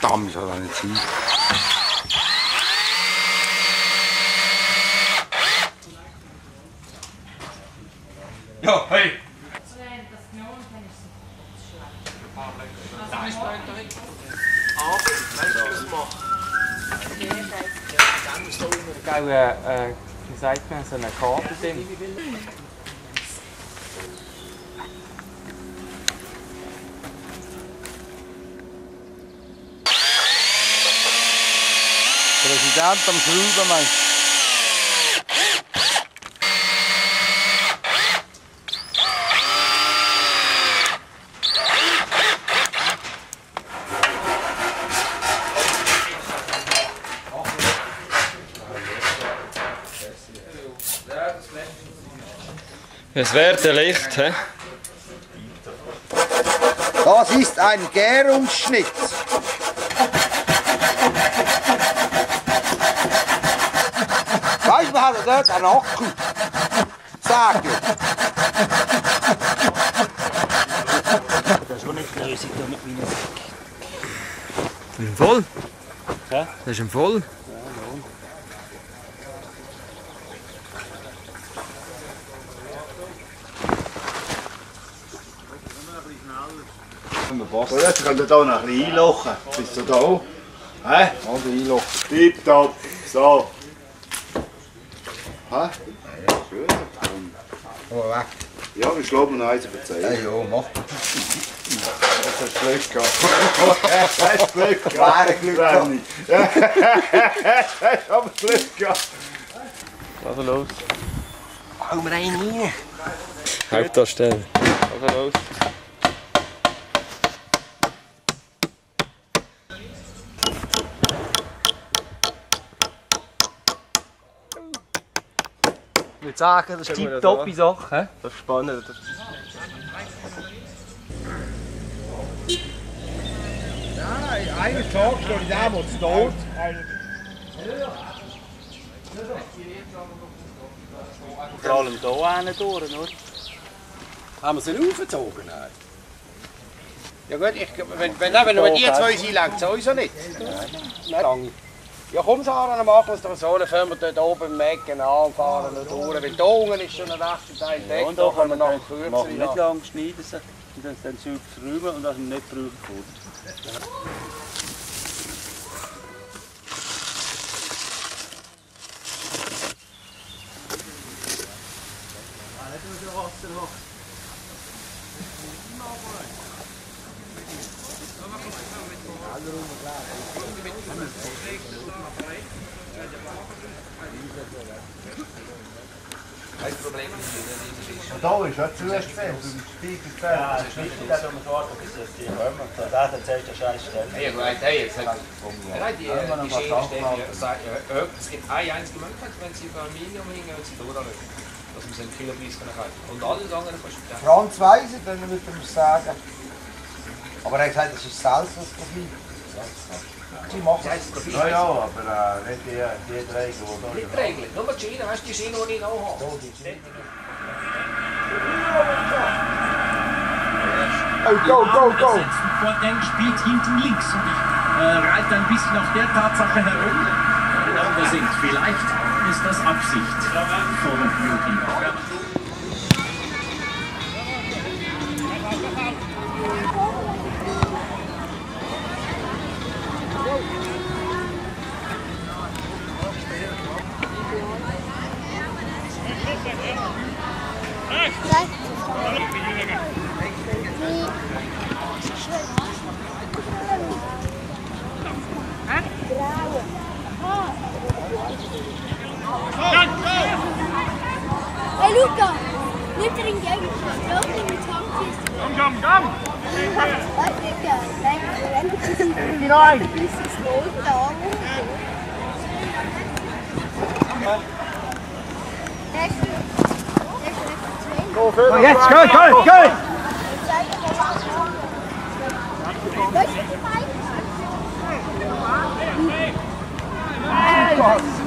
Verdammt, hat eine Zeit. Ja, hey! Äh, äh, wie sagt man, so eine Karte drin? Präsident am Schrauben, meinst Es wird Licht, hä? Das ist ein Gärungsschnitt. nada en ook. não. Saque. Dat is wel niet leuk, ik dan met mijn voll Dat is hem vol. Ja. Dat is boss. vol. je kommt da noch ein bist reinlochen. Bis zu da. Hä? Und reinlochen. Tipptopp. So. Hä? Aber weg. Ja, ich glaube noch eins erzählen. Ja, ja, mach. Das hast du Glück gehabt. hast du Glück gehabt. Wäre Glück gehabt. Renni. hast aber Glück gehabt. Also los. Hau mir einen rein. Hauptdarsteller. Also los. Würde sagen, das ist das tipptoppe Sache. Das ist spannend. Das Eines Tages stehe ich damals tot. vor allem hier durch, oder? Haben wir sie aufgezogen? Nein. Ja gut, ich, wenn, wenn, wenn nur die zwei sind, langt sowieso nicht. Nein. Ja komm Sarah, dann machen wir es doch so, dann fangen wir dort oben im Mecken an und fahren durch. Weil da unten ist schon ein rechter Teil entdeckt, und da können wir noch kürzer Machen wir nicht lang schneiden sie und dann dann Zeug räumen und wir nicht brauchen fort. Da ist auch zugesehen. Du steigst jetzt Ja, das ist nicht so, dass wir warten, bis das die kommen. So, da erzählt der Scheiß Hey, aber hey, jetzt hat Nein, die, steht ja, sagt ja, äh, es gibt eine einzige Möglichkeit, wenn sie über Aluminium hängen, wenn sie durchlaufen. Dass man sie einen Kilopreis kaufen Und alles andere kannst du. Franz weiss es, dann würde man sagen. Aber er hat gesagt, das ist Celsius dabei. Sie machen es. Ja, ja, aber äh, nicht die, die drei, die Nicht regeln, nur die Schiene, weißt du, die Schiene, die ich noch habe. Oh, go, go, go! Vordenk spielt hinten links und ich äh, reite ein bisschen auf der Tatsache herum, wir sind. Vielleicht ist das Absicht von Beauty. Luca! Nimmt er den Gegner? Komm, komm, komm! Hinein! Go, go, oh, yes, go, go, go! Hey, hey.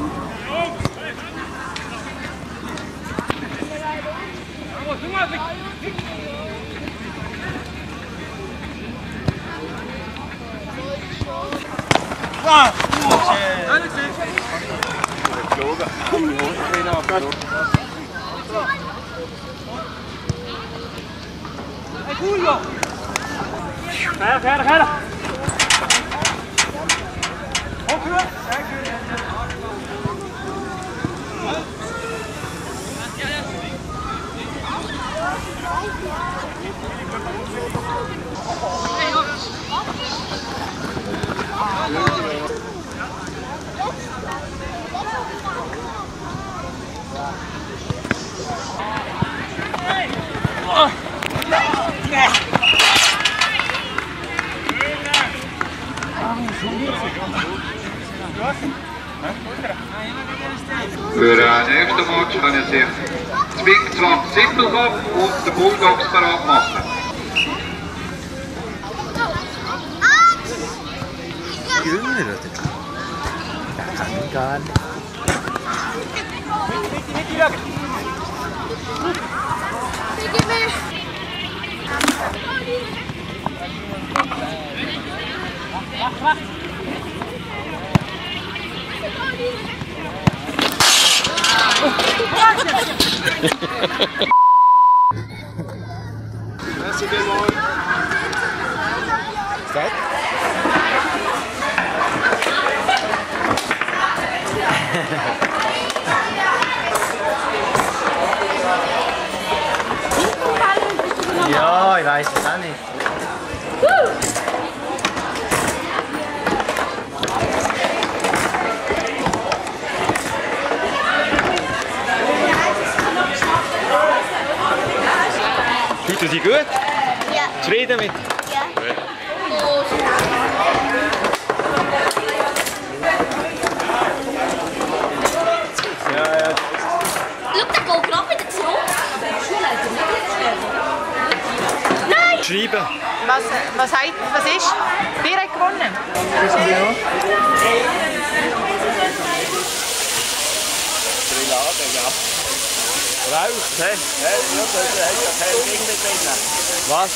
Julio. Ga, ga, ga. Hokken. Ja, ja. Voor de eerste match kunnen zich Zwick, Zwart, op und der Bulldogs parat machen. dat? oder? Das kann ich gar nicht. Wacht, wacht! Ja, ich weiß es auch nicht. Er sie gut? Ja. Zufrieden mit? Schau, der geht gerade wieder zurück. Nein! Schreiben. Was, was, heißt, was ist? Wer hat gewonnen? hè? Hij is geen ding binnen. Wat?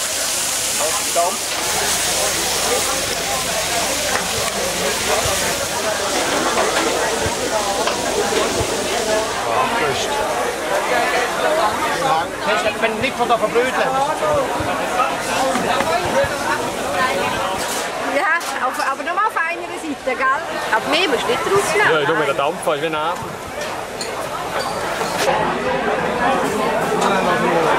Ik ben niet van dat gebeurd. Ja, aber, aber nur auf einer Seite, gell? Op mir musst je nicht rausnehmen. Ja, ik doe met de Dampf, ist wie. Thank you.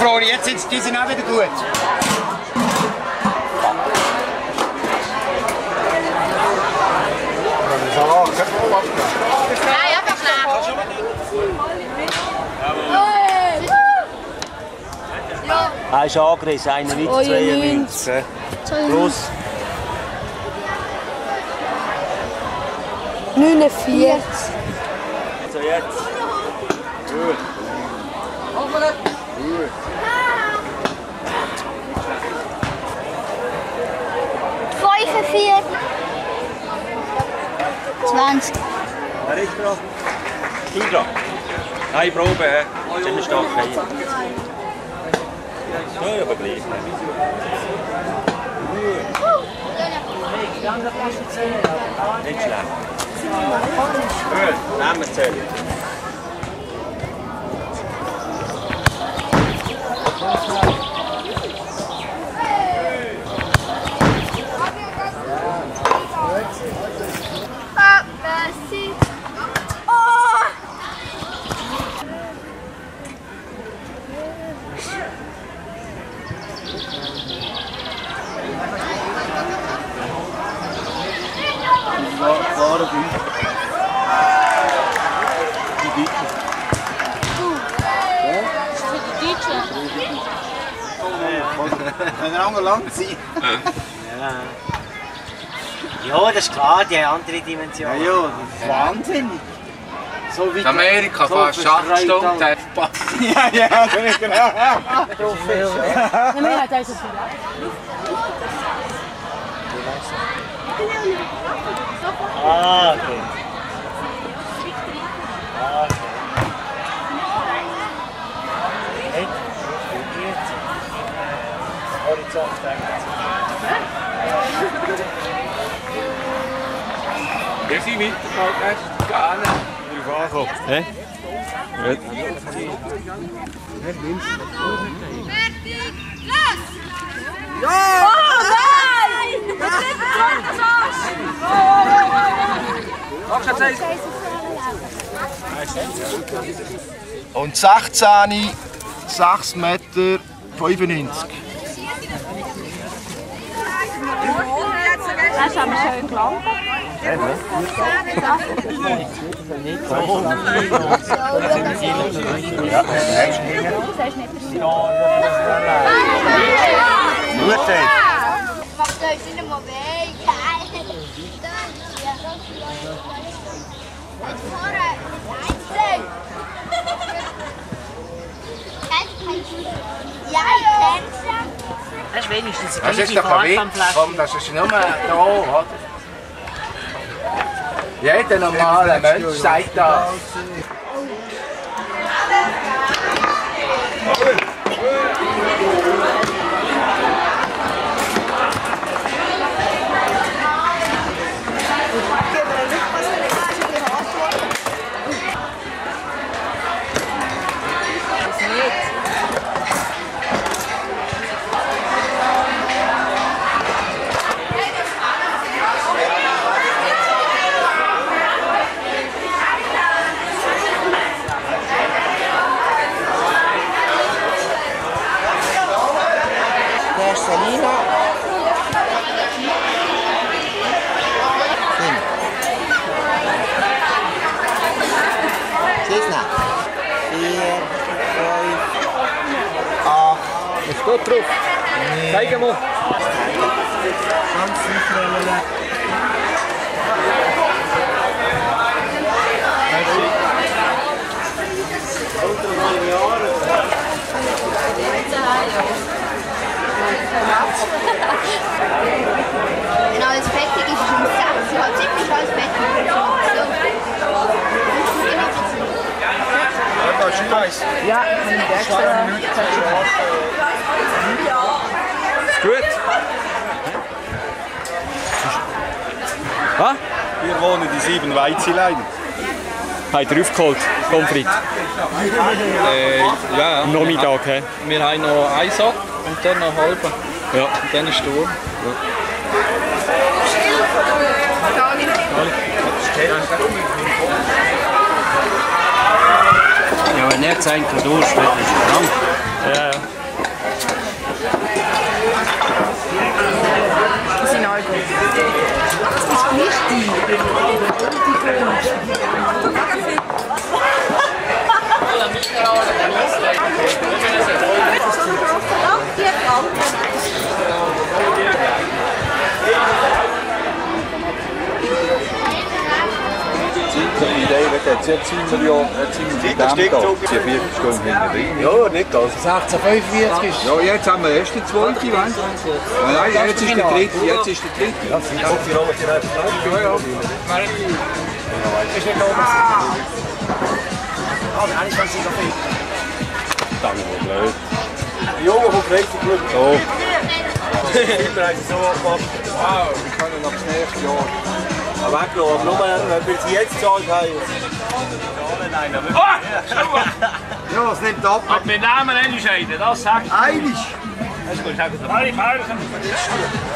Flori, jetzt sind die sind auch wieder gut. Nein, einfach schnell. Er ist angerissen, 91, 92. Plus. 49. Also jetzt. Gut. 20. Waar is er al? Hydra. Nein, proben, hä? Dann ist doch kein. Ja, aber gleich. Nicht schlecht. Gut, nehmen wir Zähne. Thank you. Kann er auch lang sein. Ja. Ja, das ist klar, die andere Dimension. Ja, ja, das ist wahnsinnig. So wie Amerika so verschreit 8 Stunden. Ja, ja, genau. Nein, wir haben also Ah, okay. hetzelfde tijd. Niet? Oh, Kanen. Die vraag op. Hé? Recht links. Ja! Oh! Wat is dit tas? Wacht. Und 16 6 Meter 95. Das haben wir schön gelangt. Gut, ey. Macht euch nicht mehr weh. Geil. Ja, ich kenn's. Das ist wenigstens die Das ist doch ein Witz, komm, das ist nur da, oder? Jeder normale Mensch sagt das. Wenn alles fertig ist, ist es um 6 Uhr, halb 7 ist alles fertig. Ja, Ist gut? Was? Wir wohnen die sieben Weizilein. Habt ihr aufgeholt, Pommes frites? Äh, ja, Nachmittag, hä? wir haben noch einen Sack und dann noch halben. Ja. Und dann ist Sturm. Ja, wenn er hat, Durst, dann ist er krank. Ja, ja. Die Idee, jetzt, Jetzt ja, jetzt sind wir da steckt so Stunden. Ja, nicht ganz. 16,45. Ja, jetzt haben wir erst die zweite, weißt? Nein, jetzt ist der dritte, jetzt ist der. Ja, die Ja, ja. Ist nicht oben. Aber eigentlich kannst du es noch hin. Danke, blöd. Die Oh. So. Wow, wir können noch das nächste Jahr. Aber weggelassen, nur weil sie jetzt gezahlt haben. Ja, es nimmt ab. Aber mit Namen entscheiden, das sagst du. Einisch. Alle Pausen.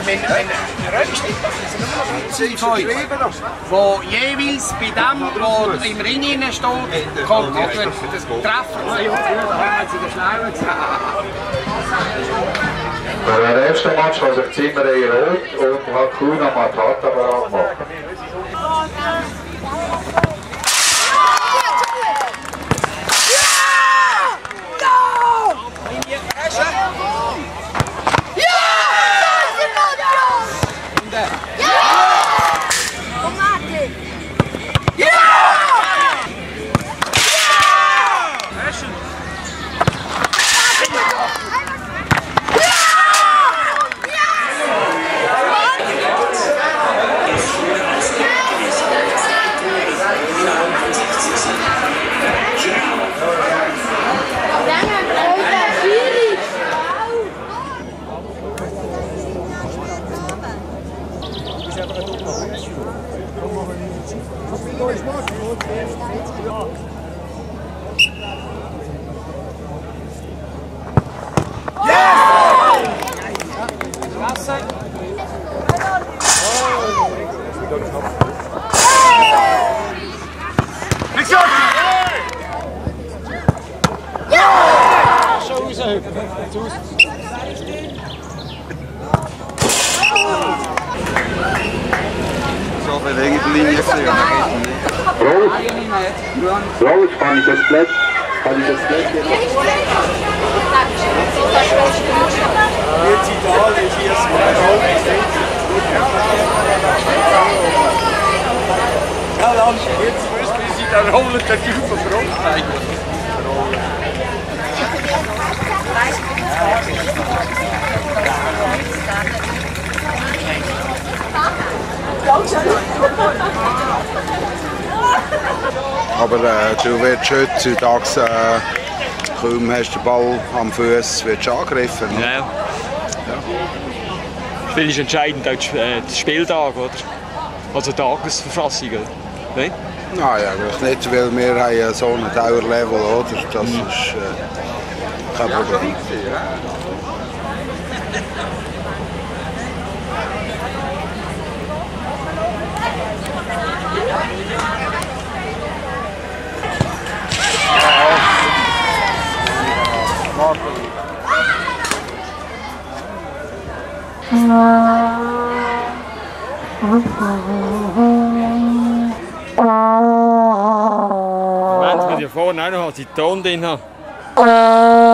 Wenn, wenn der Rösti, sind euch, wo jeweils bei dem, wo im Ring innen steht, kommt, oder treffen. Der nächste Match kann sich Zimmerei Rot und Hakuna Matata bereit machen. Thank you. tust. So bewegen die Linie FC und rechts. Rose Roos. ich das Blatt. Fand ich das Blatt hier. Jetzt Italien, hier ist mein Rose. Ja, dann, jetzt wüsste ich, dann. Aber äh, du wirst heutzutage, äh, kaum hast den Ball am Fuß, wirst angegriffen. ne? Ja, ja. Spiel ist entscheidend auch die äh, der Spieltag, oder? Also Tagesverfassung, oder? Nein? Nein, eigentlich nicht, weil wir haben ja so einen Dauerlevel, oder? Das ist äh, kein Problem. Moment, wir ja vorne auch noch die Ton drin haben.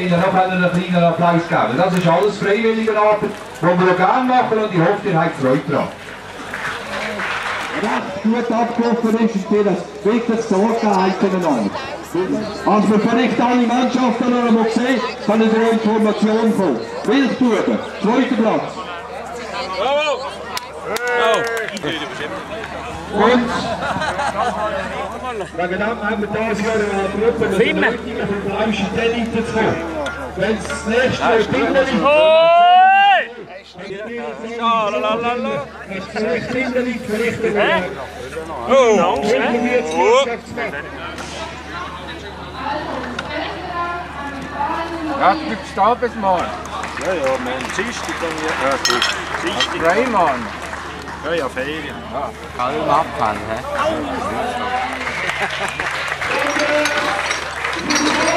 Ihnen noch einen kleinen Applaus geben. Das ist alles freiwillige Arbeit, die wir auch gerne machen und ich hoffe, ihr habt Freude daran. Recht gut abgelaufen ist, ist mir das wirklich Sorge miteinander. Also bevor ich alle Mannschaften noch einmal sehe, kann ich eine Information kommen. Wildbuben, zweiter Platz. Und wegen dem haben wir dieses Jahr eine Gruppe mit den Leuten von Bleimische Elite zu kommen. Wenn es das nächste Mal Kinderlied Hast du vielleicht Kinderlied verrichten Oh. Ja, du bist bis morgen. Ja, ja, wir haben Dienstag dann hier. Ja, gut. Dienstag. Drei Mann. Ja, ja, Ferien. Ja, abfahren, hä?